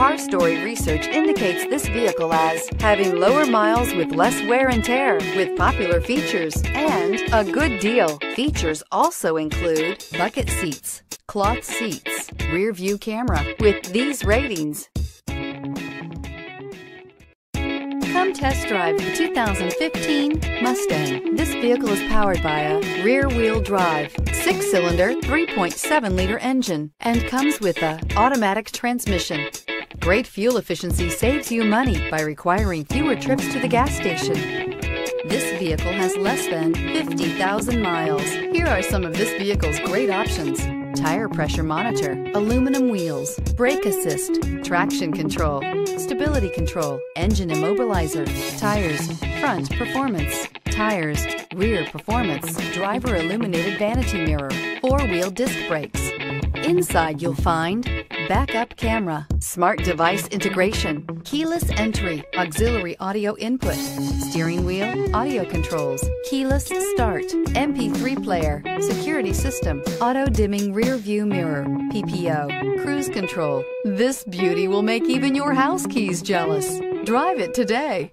Car Story research indicates this vehicle as having lower miles with less wear and tear, with popular features, and a good deal. Features also include bucket seats, cloth seats, rear view camera. With these ratings, Come test drive the 2015 Mustang. This vehicle is powered by a rear-wheel drive, six-cylinder, 3.7-liter engine, and comes with a automatic transmission. Great fuel efficiency saves you money by requiring fewer trips to the gas station. This vehicle has less than 50,000 miles. Here are some of this vehicle's great options tire pressure monitor, aluminum wheels, brake assist, traction control, stability control, engine immobilizer, tires, front performance, tires, rear performance, driver illuminated vanity mirror, four-wheel disc brakes. Inside you'll find backup camera, smart device integration, keyless entry, auxiliary audio input, steering wheel, audio controls, keyless start, MP3 player, security system, auto dimming rear view mirror, PPO, cruise control. This beauty will make even your house keys jealous. Drive it today.